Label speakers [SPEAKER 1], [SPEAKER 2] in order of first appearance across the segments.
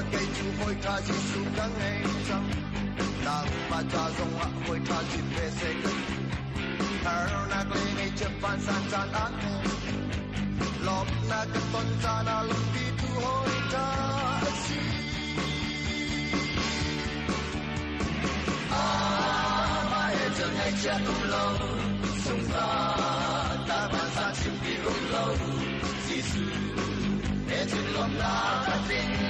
[SPEAKER 1] 我繼續開卡接受更犧牲，但馬扎中啊開卡接被射擊，而那個你吃飯三餐安寧，落那個頓扎那落地土開卡西。
[SPEAKER 2] chẳng ai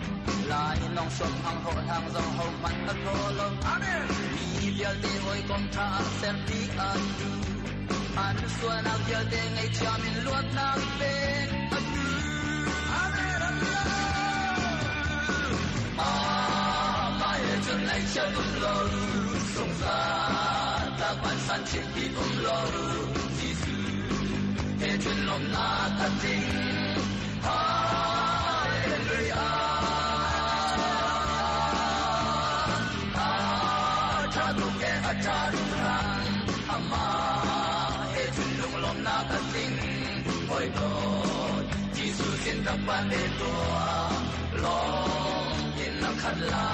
[SPEAKER 2] 来弄松绑好，好让好满头露。你别对我观察，仔细看路。我虽然也对你讲明了道理，阿弥陀佛。妈妈也准你下步路，总算打扮上彻底步路，子孙也准我拿真经。Ataduke atadukan ama e tulung lom na ta ting hoi do Jesus in the pan de panito long in the la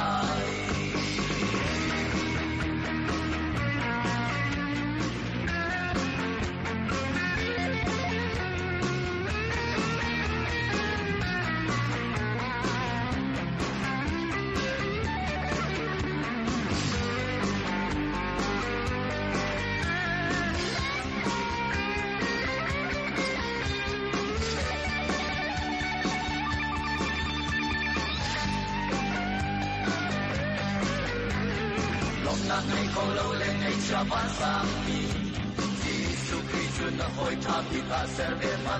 [SPEAKER 2] hôm nay ngày cầu lâu lên ngày cha ban sang mi Giêsu Christ na hội tha thì ta sẽ về mặt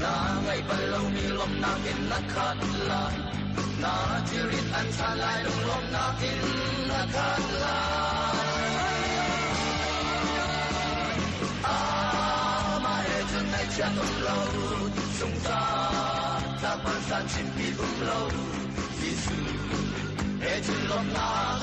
[SPEAKER 2] na ngày ban lâu mi lòng na in na khát la na chirin anh xa lai long lòng na tin na khát la À mà e chân ngày cha tung lâu sung ta ta bán san chim bị tung lâu Jesus hệ chân lòng na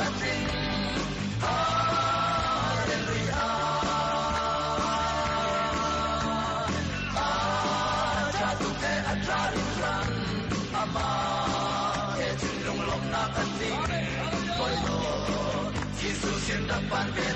[SPEAKER 2] Jesus in the pan